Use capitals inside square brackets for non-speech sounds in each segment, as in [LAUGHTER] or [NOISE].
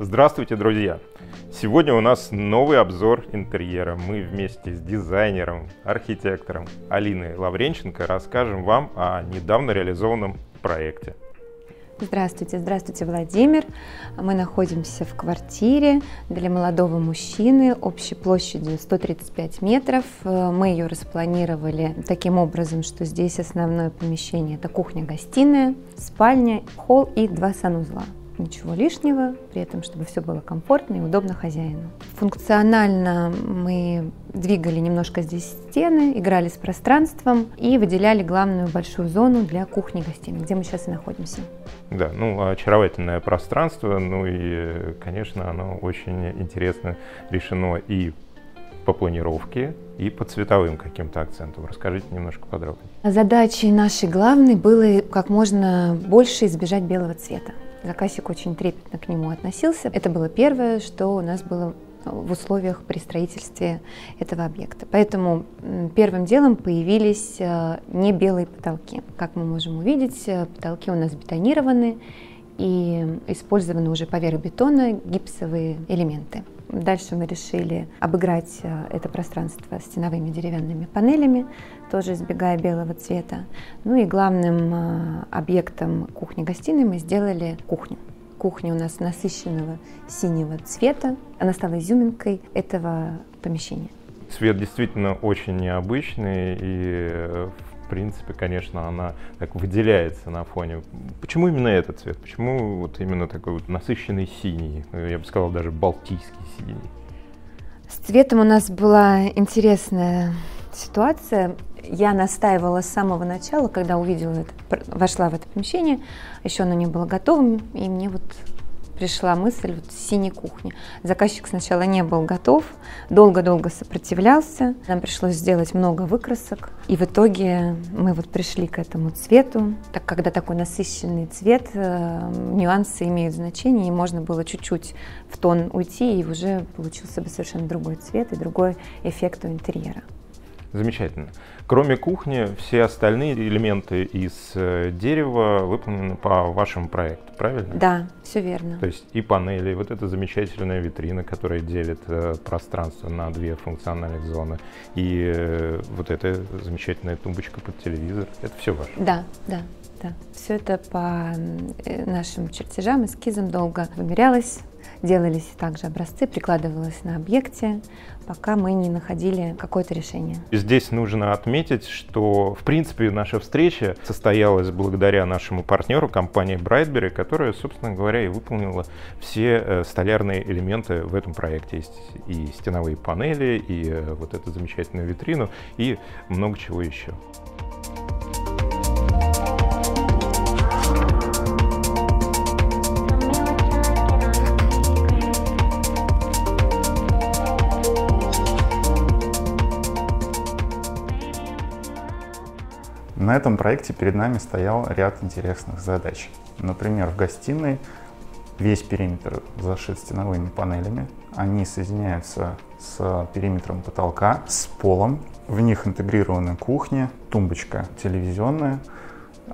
Здравствуйте, друзья! Сегодня у нас новый обзор интерьера. Мы вместе с дизайнером, архитектором Алиной Лавренченко расскажем вам о недавно реализованном проекте. Здравствуйте, здравствуйте, Владимир. Мы находимся в квартире для молодого мужчины общей площадью 135 метров. Мы ее распланировали таким образом, что здесь основное помещение – это кухня-гостиная, спальня, холл и два санузла ничего лишнего, при этом, чтобы все было комфортно и удобно хозяину. Функционально мы двигали немножко здесь стены, играли с пространством и выделяли главную большую зону для кухни-гостиной, где мы сейчас и находимся. Да, ну, очаровательное пространство, ну и, конечно, оно очень интересно решено и по планировке, и по цветовым каким-то акцентам. Расскажите немножко подробнее. Задачей нашей главной было как можно больше избежать белого цвета. Заказчик очень трепетно к нему относился. Это было первое, что у нас было в условиях при строительстве этого объекта. Поэтому первым делом появились э, не белые потолки. Как мы можем увидеть, э, потолки у нас бетонированы и использованы уже поверх бетона гипсовые элементы. Дальше мы решили обыграть э, это пространство стеновыми деревянными панелями, тоже избегая белого цвета. Ну и главным э, объектом кухни-гостиной мы сделали кухню. Кухня у нас насыщенного синего цвета. Она стала изюминкой этого помещения. Цвет действительно очень необычный, и э, в принципе, конечно, она так выделяется на фоне. Почему именно этот цвет? Почему вот именно такой вот насыщенный синий? Я бы сказал, даже балтийский синий. С цветом у нас была интересная ситуация. Я настаивала с самого начала, когда увидела это, вошла в это помещение, еще оно не было готовым, и мне вот пришла мысль вот синей кухни. Заказчик сначала не был готов, долго-долго сопротивлялся. Нам пришлось сделать много выкрасок. И в итоге мы вот пришли к этому цвету. Так, когда такой насыщенный цвет, э, нюансы имеют значение, и можно было чуть-чуть в тон уйти, и уже получился бы совершенно другой цвет и другой эффект у интерьера. Замечательно. Кроме кухни, все остальные элементы из э, дерева выполнены по вашему проекту, правильно? Да, все верно. То есть и панели, и вот эта замечательная витрина, которая делит э, пространство на две функциональных зоны, и э, вот эта замечательная тумбочка под телевизор, это все ваше? Да, да. Да, все это по нашим чертежам, эскизам долго вымерялось, Делались также образцы, прикладывалось на объекте, пока мы не находили какое-то решение. Здесь нужно отметить, что, в принципе, наша встреча состоялась благодаря нашему партнеру, компании Brightberry, которая, собственно говоря, и выполнила все э, столярные элементы в этом проекте. Есть и стеновые панели, и э, вот эту замечательную витрину, и много чего еще. На этом проекте перед нами стоял ряд интересных задач. Например, в гостиной весь периметр зашит стеновыми панелями. Они соединяются с периметром потолка, с полом. В них интегрированы кухня, тумбочка телевизионная,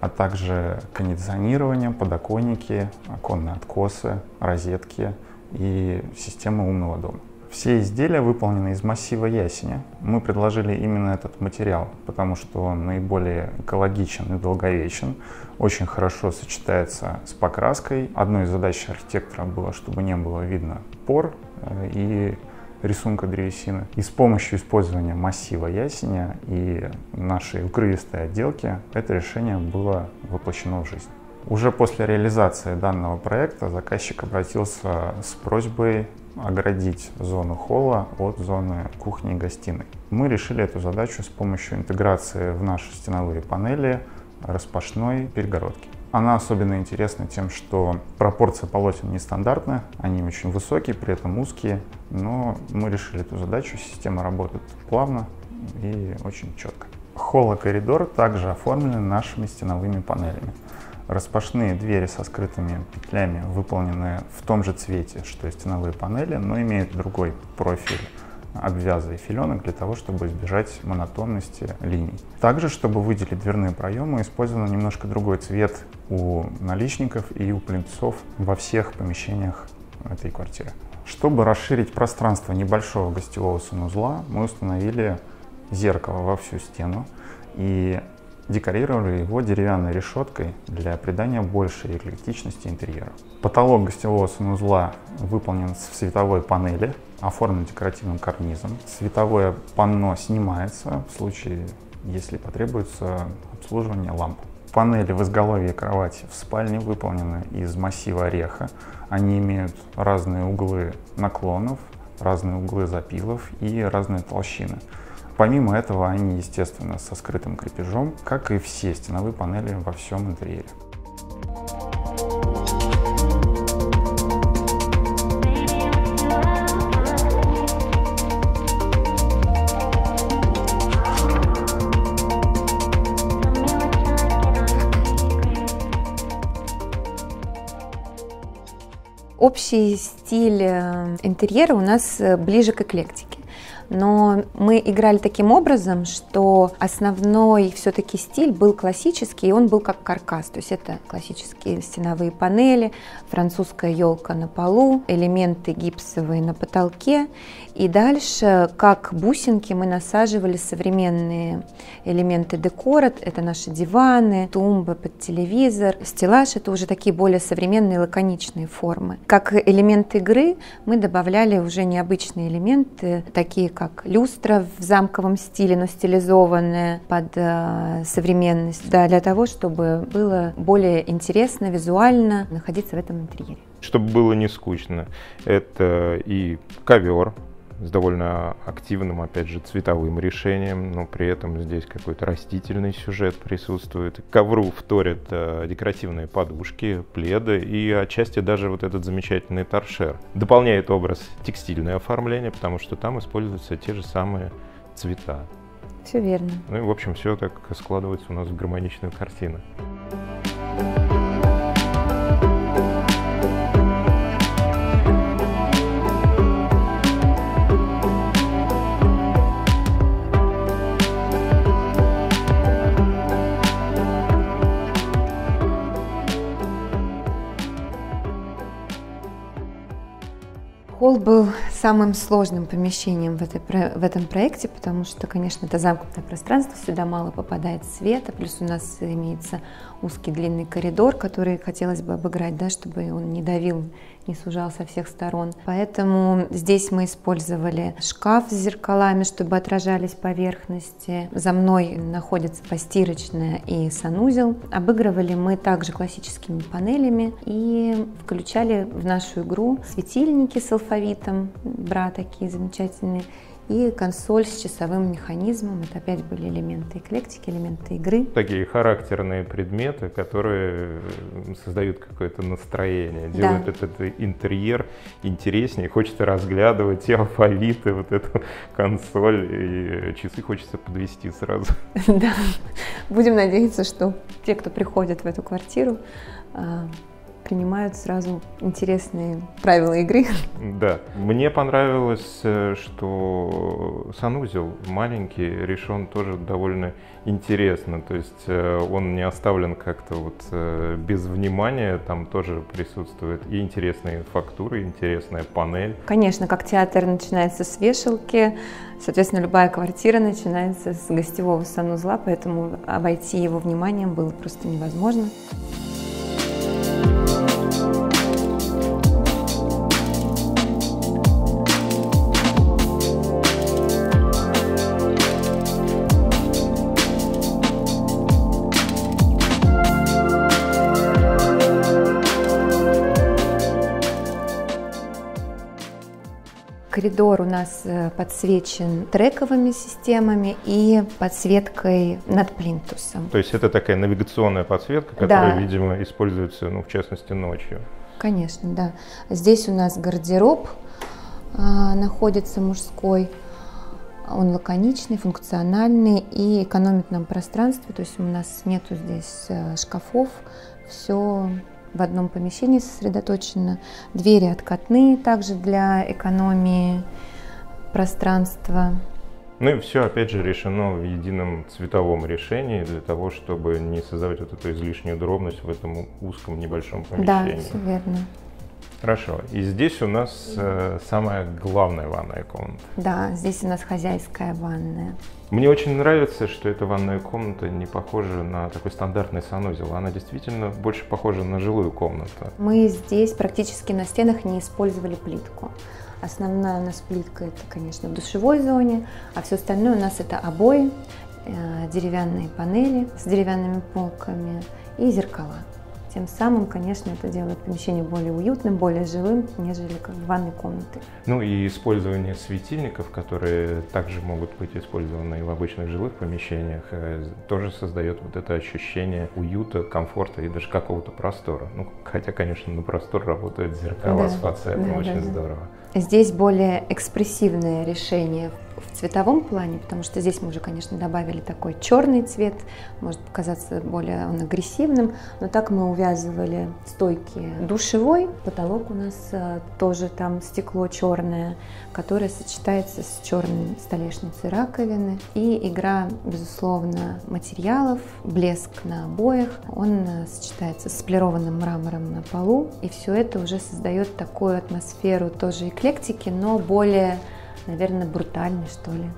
а также кондиционирование, подоконники, оконные откосы, розетки и система умного дома. Все изделия выполнены из массива ясеня. Мы предложили именно этот материал, потому что он наиболее экологичен и долговечен, очень хорошо сочетается с покраской. Одной из задач архитектора было, чтобы не было видно пор э, и рисунка древесины. И с помощью использования массива ясеня и нашей укрывистой отделки это решение было воплощено в жизнь. Уже после реализации данного проекта заказчик обратился с просьбой оградить зону холла от зоны кухни и гостиной. Мы решили эту задачу с помощью интеграции в наши стеновые панели распашной перегородки. Она особенно интересна тем, что пропорция полотен нестандартная, они очень высокие, при этом узкие, но мы решили эту задачу, система работает плавно и очень четко. Холл и коридор также оформлены нашими стеновыми панелями. Распашные двери со скрытыми петлями выполнены в том же цвете, что и стеновые панели, но имеют другой профиль обвяза и филенок для того, чтобы избежать монотонности линий. Также, чтобы выделить дверные проемы, использован немножко другой цвет у наличников и у плинтусов во всех помещениях этой квартиры. Чтобы расширить пространство небольшого гостевого санузла, мы установили зеркало во всю стену и декорировали его деревянной решеткой для придания большей эклектичности интерьеру. Потолок гостевого санузла выполнен в световой панели, оформлен декоративным карнизом. Световое панно снимается в случае, если потребуется обслуживание ламп. Панели в изголовье кровати в спальне выполнены из массива ореха. Они имеют разные углы наклонов, разные углы запилов и разные толщины. Помимо этого, они, естественно, со скрытым крепежом, как и все стеновые панели во всем интерьере. Общий стиль э, интерьера у нас э, ближе к эклектике но мы играли таким образом, что основной все-таки стиль был классический, и он был как каркас, то есть это классические стеновые панели, французская елка на полу, элементы гипсовые на потолке, и дальше, как бусинки, мы насаживали современные элементы декора, это наши диваны, тумбы под телевизор, стеллаж, это уже такие более современные лаконичные формы. Как элемент игры мы добавляли уже необычные элементы, такие как люстра в замковом стиле, но стилизованная под э, современность, да, для того, чтобы было более интересно, визуально находиться в этом интерьере. Чтобы было не скучно, это и ковер, с довольно активным, опять же, цветовым решением, но при этом здесь какой-то растительный сюжет присутствует. К ковру вторят э, декоративные подушки, пледы и отчасти даже вот этот замечательный торшер. Дополняет образ текстильное оформление, потому что там используются те же самые цвета. Все верно. Ну и, в общем, все так складывается у нас в гармоничную картину. Холл был самым сложным помещением в, этой, в этом проекте, потому что, конечно, это замкнутое пространство, сюда мало попадает света, плюс у нас имеется узкий длинный коридор, который хотелось бы обыграть, да, чтобы он не давил не сужал со всех сторон. Поэтому здесь мы использовали шкаф с зеркалами, чтобы отражались поверхности. За мной находится постирочная и санузел. Обыгрывали мы также классическими панелями и включали в нашу игру светильники с алфавитом, бра такие замечательные, и консоль с часовым механизмом. Это опять были элементы эклектики, элементы игры. Такие характерные предметы, которые э, создают какое-то настроение, делают да. этот интерьер интереснее. Хочется разглядывать и алфавиты, вот эту консоль, и часы хочется подвести сразу. [LAUGHS] Да, будем надеяться, что те, кто приходит в эту квартиру, а, принимают сразу интересные правила игры. Да. Мне понравилось, э, что санузел маленький решен тоже довольно интересно. То есть э, он не оставлен как-то вот э, без внимания. Там тоже присутствует и интересные фактуры, интересная панель. Конечно, как театр начинается с вешалки, соответственно, любая квартира начинается с гостевого санузла, поэтому обойти его вниманием было просто невозможно. Коридор у нас э, подсвечен трековыми системами и подсветкой над плинтусом. То есть это такая навигационная подсветка, которая, да. видимо, используется, ну, в частности, ночью. Конечно, да. Здесь у нас гардероб а, находится мужской. Он лаконичный, функциональный и экономит нам пространство. То есть у нас нету здесь э, шкафов. Все в одном помещении сосредоточено. Двери откатные также для экономии пространства. Ну и все, опять же, решено в едином цветовом решении для того, чтобы не создавать вот эту излишнюю дробность в этом узком небольшом помещении. Да, все верно. Хорошо. И здесь у нас э, самая главная ванная комната. Да, здесь у нас хозяйская ванная. Мне очень нравится, что эта ванная комната не похожа на такой стандартный санузел. Она действительно больше похожа на жилую комнату. Мы здесь практически на стенах не использовали плитку. Основная у нас плитка это, конечно, в душевой зоне, а все остальное у нас это обои, э, деревянные панели с деревянными полками и зеркала. Тем самым, конечно, это делает помещение более уютным, более живым, нежели как в ванной комнаты. Ну и использование светильников, которые также могут быть использованы и в обычных жилых помещениях, э, тоже создает вот это ощущение уюта, комфорта и даже какого-то простора. Ну, хотя, конечно, на простор работают зеркала Да, с фацетом, да, очень да, да. Здесь более экспрессивное решение в цветовом плане, потому что здесь мы уже, конечно, добавили такой черный цвет, может показаться более он агрессивным, но так мы увязывали стойки душевой, потолок у нас э, тоже там стекло черное, которое сочетается с черной столешницей раковины. И игра, безусловно, материалов, блеск на обоях, он э, сочетается с полированным мрамором на полу, и все это уже создает такую атмосферу тоже эклектики, но более, наверное, брутальной, что ли.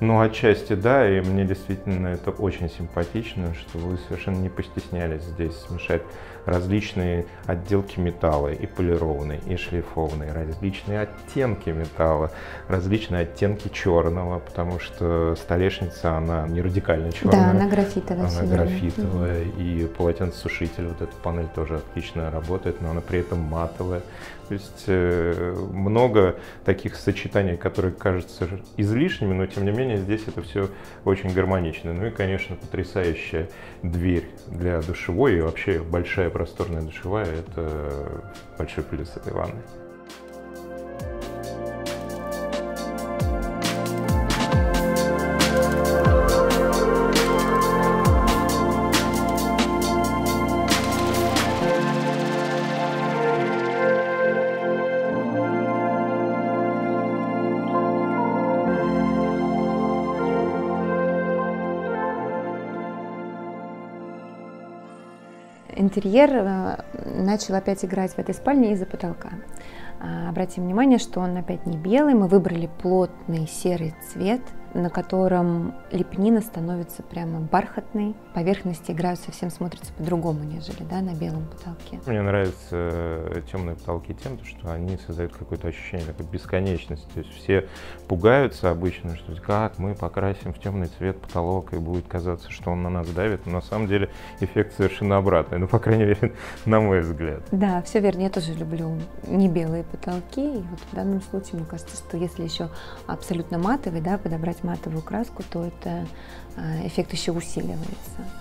Ну, отчасти да, и мне действительно это очень симпатично, что вы совершенно не постеснялись здесь смешать различные отделки металла, и полированные, и шлифованные, различные оттенки металла, различные оттенки черного, потому что столешница, она не радикально черная. Да, она графитовая. Она графитовая, и полотенцесушитель, вот эта панель тоже отлично работает, но она при этом матовая. То есть э, много таких сочетаний, которые кажутся излишними, но тем не менее здесь это все очень гармонично. Ну и, конечно, потрясающая дверь для душевой и вообще большая просторная душевая – это большой плюс этой ванны. Интерьер э, начал опять играть в этой спальне из-за потолка. А, Обратим внимание, что он опять не белый. Мы выбрали плотный серый цвет, на котором лепнина становится прямо бархатной. Поверхности играют совсем смотрятся по-другому, нежели да, на белом потолке. Мне нравятся темные потолки тем, что они создают какое-то ощущение такой бесконечности. То есть все пугаются обычно, что как мы покрасим в темный цвет потолок и будет казаться, что он на нас давит. Но на самом деле эффект совершенно обратный. Ну, по крайней мере, [LAUGHS] на мой взгляд. Да, все верно. Я тоже люблю не белые потолки. И вот в данном случае мне кажется, что если еще абсолютно матовый, да, подобрать матовую краску, то это а, эффект еще усиливается.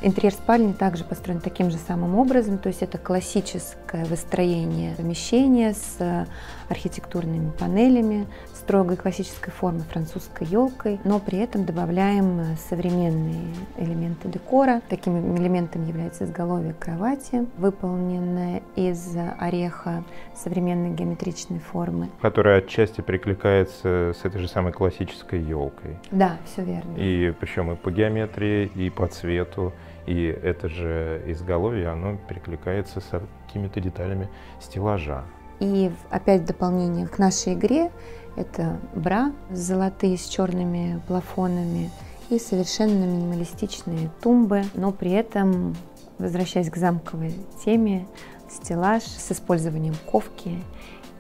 Интерьер спальни также построен таким же самым образом, то есть это классическое выстроение помещения с а, архитектурными панелями, строгой классической формы французской елкой, но при этом добавляем а, современные элементы декора. Такими элементами является изголовье кровати, выполненное из ореха современной геометричной формы. Которая отчасти прикликается с этой же самой классической елкой. Да, все верно. И причем и по геометрии, и по цвету, и это же изголовье, оно перекликается с какими-то деталями стеллажа. И опять в дополнение к нашей игре это бра золотые с черными плафонами и совершенно минималистичные тумбы, но при этом, возвращаясь к замковой теме, стеллаж с использованием ковки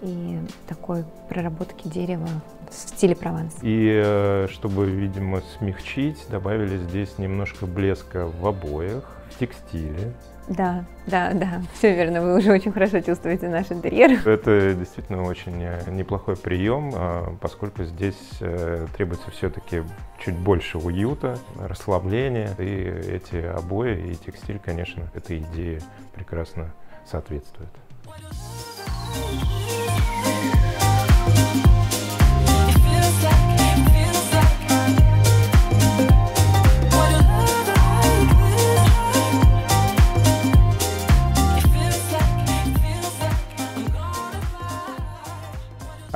и такой проработки дерева в стиле Прованс. И э, чтобы, видимо, смягчить, добавили здесь немножко блеска в обоях, в текстиле. Да, да, да, все верно, вы уже очень хорошо чувствуете наш интерьер. Это действительно очень э, неплохой прием, э, поскольку здесь э, требуется все-таки чуть больше уюта, расслабления. И эти обои и текстиль, конечно, этой идее прекрасно соответствуют.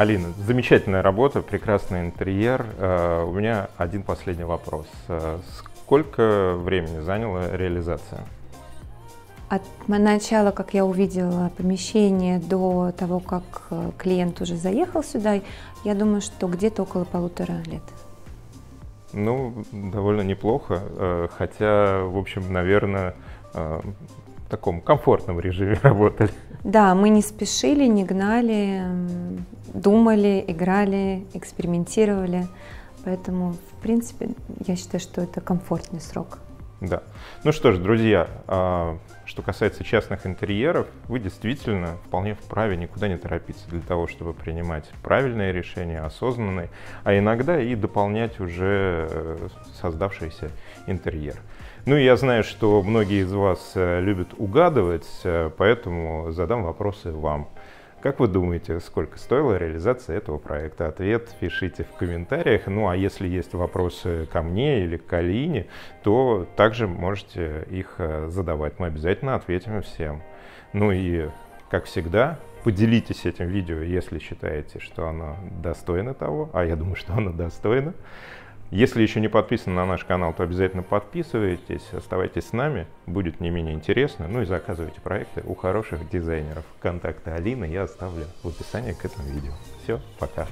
Алина, замечательная работа, прекрасный интерьер. Э, У меня один последний вопрос. Э, Сколько времени заняла реализация? от начала, как я увидела помещение, до того, как э, клиент уже заехал сюда, я думаю, что где-то около полутора лет. Ну, довольно неплохо, хотя, в общем, наверное, таком комфортном режиме [LAUGHS] работали. Да, мы не спешили, не гнали, думали, играли, экспериментировали. Поэтому, в принципе, я считаю, что это комфортный срок. Да. Ну что ж, друзья, а, что касается частных интерьеров, вы действительно вполне вправе никуда не торопиться для того, чтобы принимать правильные решения, осознанные, а иногда и дополнять уже э, создавшийся интерьер. Ну я знаю, что многие из вас э, любят угадывать, э, поэтому задам вопросы вам. Как вы думаете, сколько стоила реализация этого проекта? Ответ пишите в комментариях. Ну а если есть вопросы ко мне или к Алине, то также можете их э, задавать. Мы обязательно ответим всем. Ну и, как всегда, поделитесь этим видео, если считаете, что оно достойно того. А я думаю, что оно достойно. Если еще не подписаны на наш канал, то обязательно подписывайтесь, оставайтесь с нами, будет не менее интересно. Ну и заказывайте проекты у хороших дизайнеров. Контакты Алины я оставлю в описании к этому видео. Все, пока.